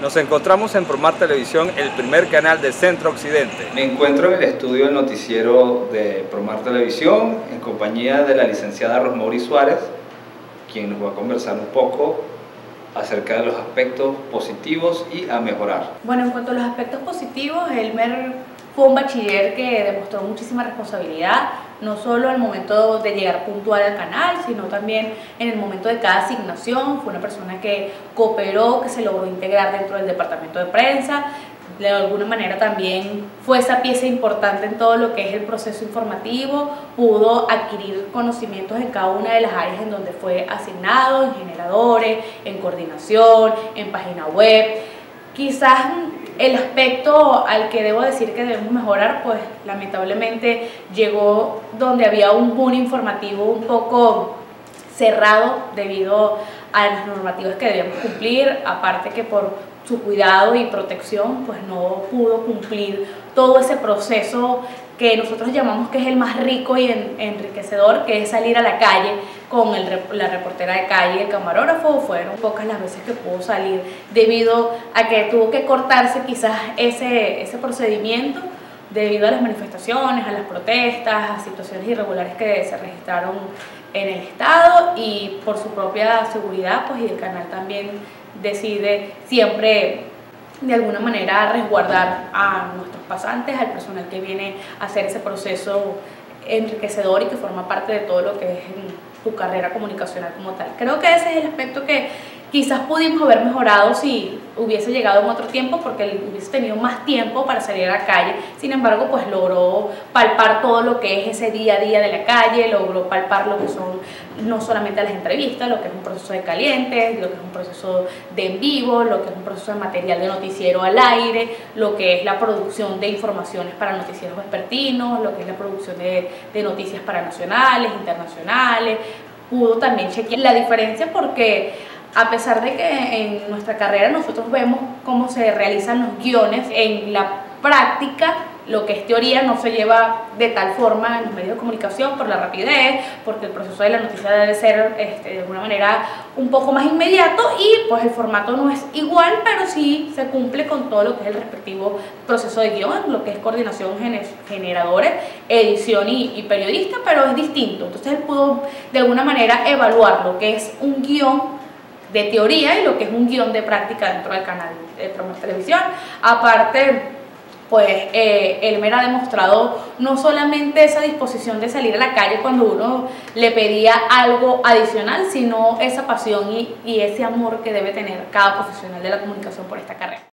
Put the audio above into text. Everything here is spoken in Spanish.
Nos encontramos en Promar Televisión, el primer canal de Centro Occidente. Me encuentro en el estudio del noticiero de Promar Televisión en compañía de la licenciada Rosmauri Suárez, quien nos va a conversar un poco acerca de los aspectos positivos y a mejorar. Bueno, en cuanto a los aspectos positivos, Elmer fue un bachiller que demostró muchísima responsabilidad, no solo al momento de llegar puntual al canal, sino también en el momento de cada asignación. Fue una persona que cooperó, que se logró integrar dentro del departamento de prensa. De alguna manera también fue esa pieza importante en todo lo que es el proceso informativo, pudo adquirir conocimientos en cada una de las áreas en donde fue asignado, en generadores, en coordinación, en página web. Quizás el aspecto al que debo decir que debemos mejorar, pues lamentablemente llegó donde había un boom informativo un poco cerrado debido a las normativas que debíamos cumplir, aparte que por su cuidado y protección, pues no pudo cumplir todo ese proceso que nosotros llamamos que es el más rico y enriquecedor, que es salir a la calle con la reportera de calle el camarógrafo. Fueron pocas las veces que pudo salir debido a que tuvo que cortarse quizás ese, ese procedimiento debido a las manifestaciones, a las protestas, a situaciones irregulares que se registraron en el Estado y por su propia seguridad, pues y el canal también decide siempre de alguna manera resguardar a nuestros pasantes, al personal que viene a hacer ese proceso enriquecedor y que forma parte de todo lo que es tu carrera comunicacional como tal. Creo que ese es el aspecto que quizás pudimos haber mejorado si hubiese llegado en otro tiempo porque hubiese tenido más tiempo para salir a la calle. Sin embargo, pues logró palpar todo lo que es ese día a día de la calle, logró palpar lo que son no solamente las entrevistas, lo que es un proceso de calientes, lo que es un proceso de en vivo, lo que es un proceso de material de noticiero al aire, lo que es la producción de informaciones para noticieros vespertinos, lo que es la producción de, de noticias para nacionales, internacionales. Pudo también chequear la diferencia porque a pesar de que en nuestra carrera nosotros vemos cómo se realizan los guiones, en la práctica lo que es teoría no se lleva de tal forma en los medios de comunicación por la rapidez, porque el proceso de la noticia debe ser este, de alguna manera un poco más inmediato y pues el formato no es igual, pero sí se cumple con todo lo que es el respectivo proceso de guion, lo que es coordinación generadores, edición y, y periodista, pero es distinto. Entonces él pudo de alguna manera evaluar lo que es un guion de teoría y lo que es un guion de práctica dentro del canal de Promo Televisión. Aparte, pues eh, Elmer ha demostrado no solamente esa disposición de salir a la calle cuando uno le pedía algo adicional, sino esa pasión y ese amor que debe tener cada profesional de la comunicación por esta carrera.